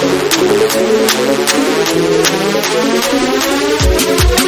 Thank you.